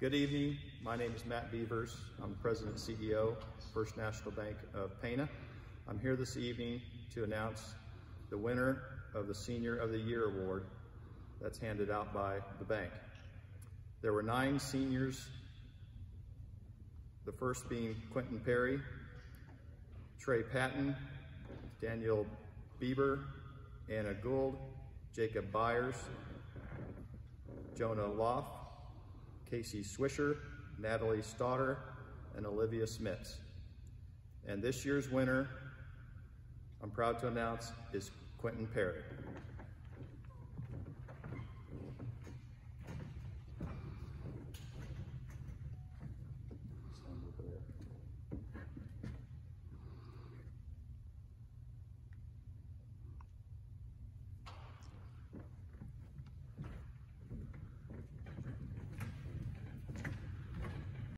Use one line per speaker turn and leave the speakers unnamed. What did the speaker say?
Good evening. My name is Matt Beavers. I'm President CEO, First National Bank of Pana. I'm here this evening to announce the winner of the Senior of the Year Award that's handed out by the bank. There were nine seniors, the first being Quentin Perry, Trey Patton, Daniel Bieber, Anna Gould, Jacob Byers, Jonah Loff, Casey Swisher, Natalie Stauder, and Olivia Smits. And this year's winner, I'm proud to announce, is Quentin Perry.